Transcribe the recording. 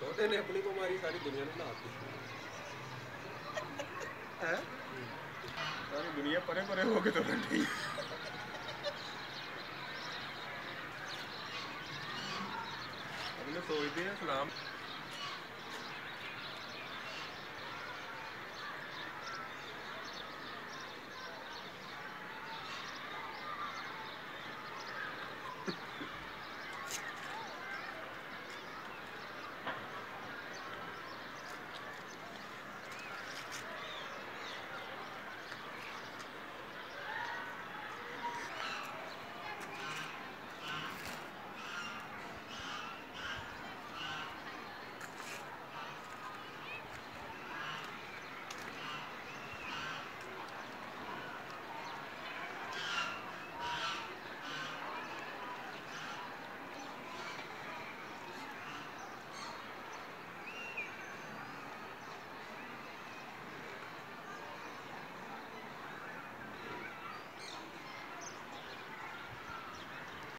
ਛੋਟੇ ਨੇ ਆਪਣੀ ਬਿਮਾਰੀ ਸਾਰੀ ਦੁਨੀਆ ਨੂੰ ਲਾਤੀ ਹੈ? ਸਾਰੀ ਦੁਨੀਆ ਪਰੇ ਪਰੇ ਹੋ ਕੇ ਤੁਰਨ ਡਈ। ਅਗਲੇ ਸੋਚਦੇ ਆ ਸਲਾਮ।